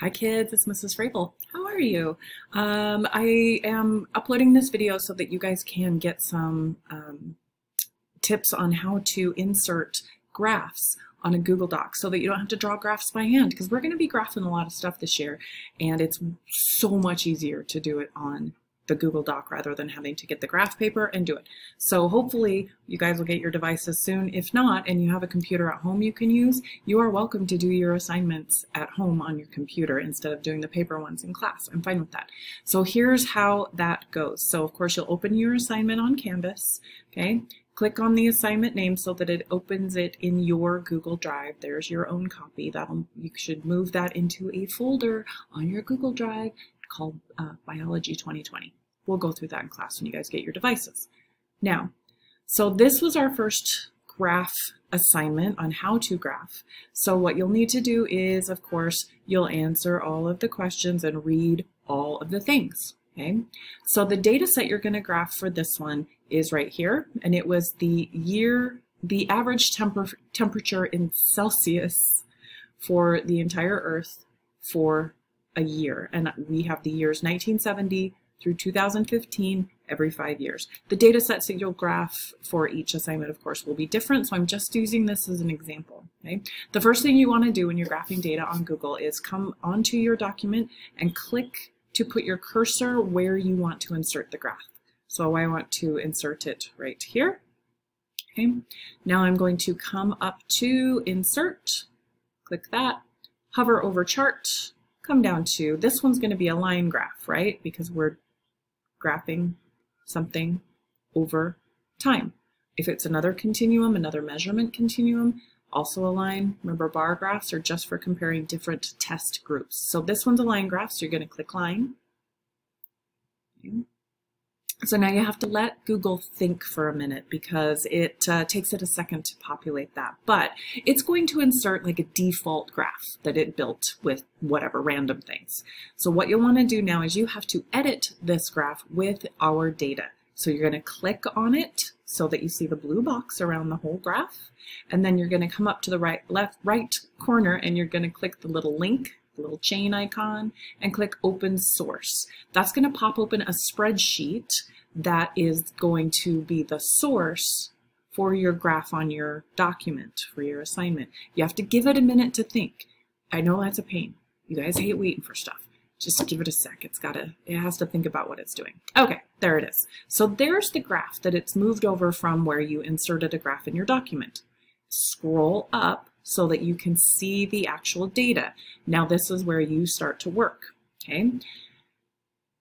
Hi kids, it's Mrs. Fravel. How are you? Um, I am uploading this video so that you guys can get some um, tips on how to insert graphs on a Google Doc so that you don't have to draw graphs by hand because we're going to be graphing a lot of stuff this year and it's so much easier to do it on the Google Doc rather than having to get the graph paper and do it. So hopefully you guys will get your devices soon. If not, and you have a computer at home you can use, you are welcome to do your assignments at home on your computer instead of doing the paper ones in class. I'm fine with that. So here's how that goes. So of course you'll open your assignment on Canvas, okay? Click on the assignment name so that it opens it in your Google Drive. There's your own copy. That'll you should move that into a folder on your Google Drive called uh, Biology 2020. We'll go through that in class when you guys get your devices. Now, so this was our first graph assignment on how to graph. So what you'll need to do is, of course, you'll answer all of the questions and read all of the things. Okay, so the data set you're going to graph for this one is right here, and it was the year, the average temper temperature in Celsius for the entire Earth for a year. And we have the years 1970 through 2015 every five years. The data set you'll graph for each assignment, of course, will be different, so I'm just using this as an example. Okay? The first thing you want to do when you're graphing data on Google is come onto your document and click to put your cursor where you want to insert the graph. So I want to insert it right here. Okay. Now I'm going to come up to Insert, click that, hover over Chart, come down to, this one's going to be a line graph, right? Because we're graphing something over time. If it's another continuum, another measurement continuum, also a line. Remember bar graphs are just for comparing different test groups. So this one's a line graph, so you're going to click line. Okay. So now you have to let Google think for a minute because it uh, takes it a second to populate that. But it's going to insert like a default graph that it built with whatever random things. So what you'll want to do now is you have to edit this graph with our data. So you're going to click on it so that you see the blue box around the whole graph. And then you're going to come up to the right, left, right corner and you're going to click the little link little chain icon and click open source. That's going to pop open a spreadsheet that is going to be the source for your graph on your document for your assignment. You have to give it a minute to think. I know that's a pain. You guys hate waiting for stuff. Just give it a sec. It's gotta, it has to think about what it's doing. Okay, there it is. So there's the graph that it's moved over from where you inserted a graph in your document. Scroll up so that you can see the actual data. Now this is where you start to work, okay?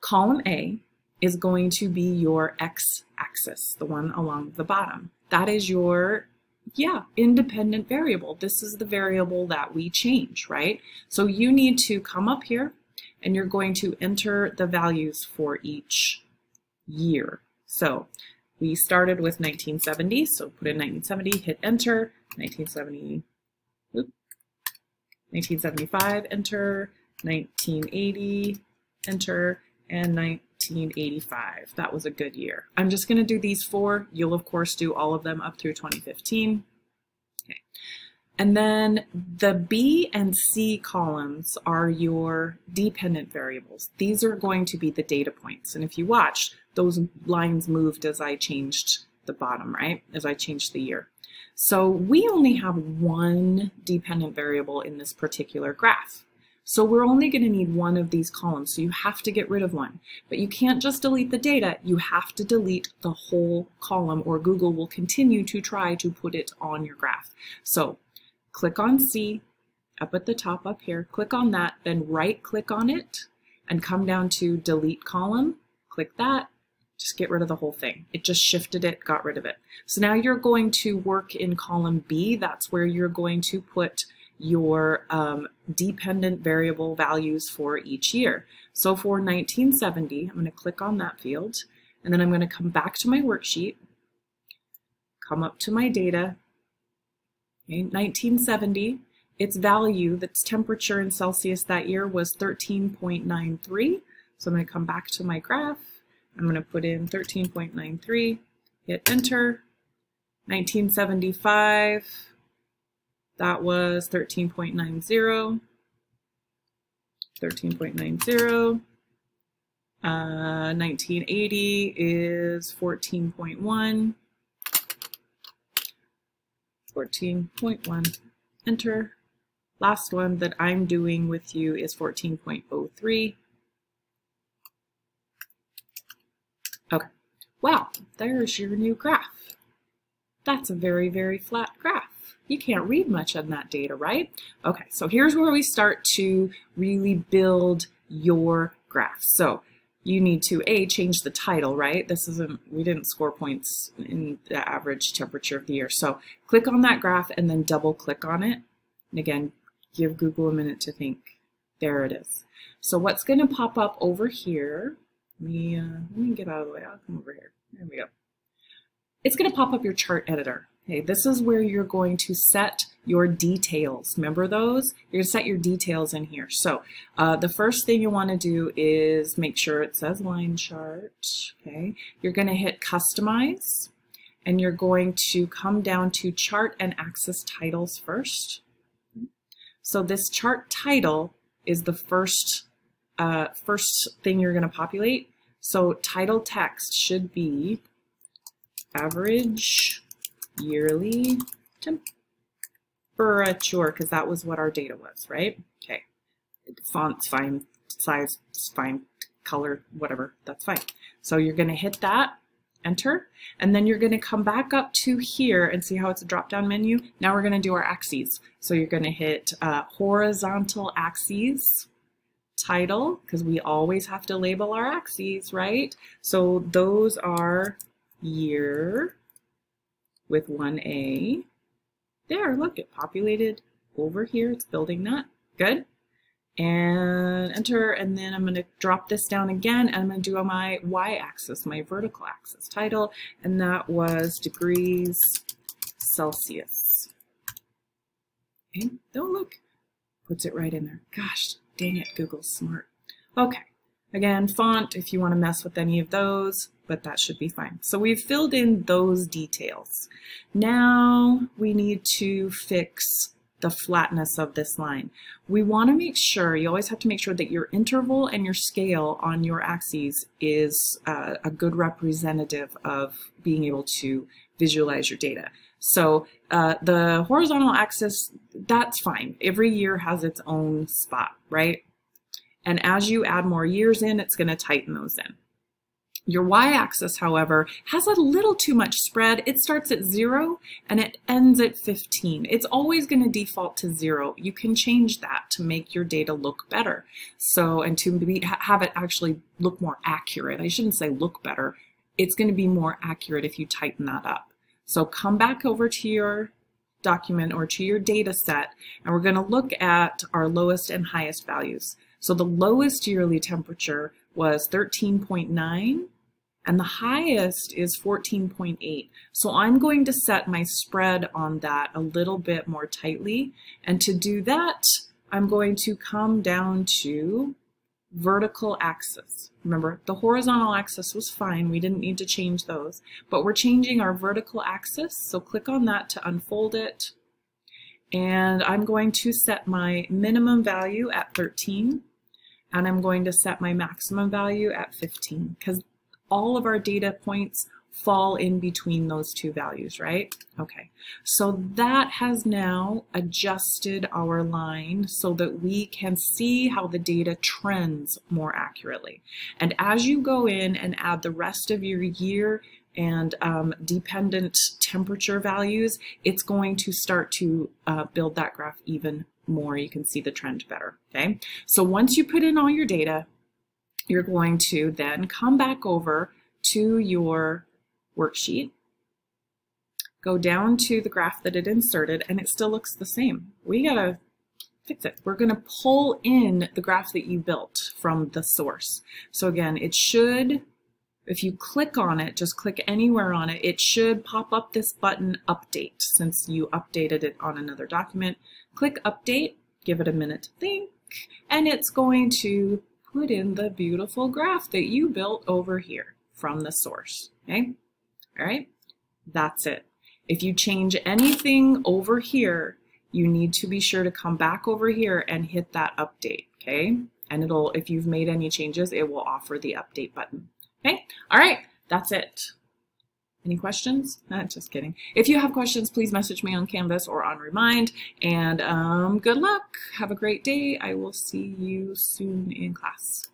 Column A is going to be your x-axis, the one along the bottom. That is your, yeah, independent variable. This is the variable that we change, right? So you need to come up here and you're going to enter the values for each year. So we started with 1970, so put in 1970, hit enter, 1970, 1975, enter, 1980, enter, and 1985. That was a good year. I'm just going to do these four. You'll, of course, do all of them up through 2015. Okay. And then the B and C columns are your dependent variables. These are going to be the data points. And if you watch, those lines moved as I changed the bottom, right? As I change the year. So we only have one dependent variable in this particular graph. So we're only going to need one of these columns, so you have to get rid of one. But you can't just delete the data, you have to delete the whole column or Google will continue to try to put it on your graph. So click on C up at the top up here, click on that, then right click on it and come down to delete column, click that, just get rid of the whole thing. It just shifted it, got rid of it. So now you're going to work in column B. That's where you're going to put your um, dependent variable values for each year. So for 1970, I'm going to click on that field, and then I'm going to come back to my worksheet, come up to my data. Okay, 1970, its value, its temperature in Celsius that year was 13.93. So I'm going to come back to my graph. I'm going to put in 13.93, hit enter. 1975, that was 13.90. 13.90. Uh, 1980 is 14.1. 14.1. Enter. Last one that I'm doing with you is 14.03. Okay. Wow, there's your new graph. That's a very, very flat graph. You can't read much on that data, right? Okay, so here's where we start to really build your graph. So you need to A, change the title, right? This isn't, we didn't score points in the average temperature of the year. So click on that graph and then double click on it. And again, give Google a minute to think. There it is. So what's going to pop up over here, let me, uh, let me get out of the way, I'll come over here. There we go. It's going to pop up your chart editor. Okay, this is where you're going to set your details. Remember those? You're going to set your details in here. So uh, the first thing you want to do is make sure it says line chart. Okay, you're going to hit customize and you're going to come down to chart and axis titles first. So this chart title is the first uh, first thing you're going to populate. So title text should be average yearly temperature, because that was what our data was, right? Okay, font's fine, size fine, color, whatever, that's fine. So you're going to hit that, enter, and then you're going to come back up to here and see how it's a drop-down menu. Now we're going to do our axes. So you're going to hit uh, horizontal axes, title, because we always have to label our axes, right? So those are year with 1A. There, look, it populated over here. It's building that. Good. And enter, and then I'm going to drop this down again, and I'm going to do my y-axis, my vertical axis title, and that was degrees Celsius. Okay, oh look, puts it right in there. Gosh, dang it, Google's smart. Okay, again, font, if you want to mess with any of those, but that should be fine. So we've filled in those details. Now we need to fix the flatness of this line. We want to make sure, you always have to make sure that your interval and your scale on your axes is uh, a good representative of being able to visualize your data. So uh, the horizontal axis, that's fine. Every year has its own spot, right? And as you add more years in, it's going to tighten those in. Your y-axis, however, has a little too much spread. It starts at zero and it ends at 15. It's always going to default to zero. You can change that to make your data look better. So, and to be, have it actually look more accurate. I shouldn't say look better. It's going to be more accurate if you tighten that up. So come back over to your document or to your data set, and we're going to look at our lowest and highest values. So the lowest yearly temperature was 13.9 and the highest is 14.8. So I'm going to set my spread on that a little bit more tightly. And to do that, I'm going to come down to vertical axis. Remember, the horizontal axis was fine. We didn't need to change those. But we're changing our vertical axis. So click on that to unfold it. And I'm going to set my minimum value at 13. And I'm going to set my maximum value at 15 because all of our data points fall in between those two values, right? Okay, so that has now adjusted our line so that we can see how the data trends more accurately. And as you go in and add the rest of your year and um, dependent temperature values, it's going to start to uh, build that graph even more. You can see the trend better, okay? So once you put in all your data, you're going to then come back over to your worksheet, go down to the graph that it inserted, and it still looks the same. We gotta fix it. We're gonna pull in the graph that you built from the source. So again, it should, if you click on it, just click anywhere on it, it should pop up this button update since you updated it on another document. Click update, give it a minute to think, and it's going to put in the beautiful graph that you built over here from the source, okay? All right, that's it. If you change anything over here, you need to be sure to come back over here and hit that update, okay? and it'll, if you've made any changes, it will offer the update button. Okay, all right, that's it. Any questions? Not just kidding. If you have questions, please message me on Canvas or on Remind. And um, good luck. Have a great day. I will see you soon in class.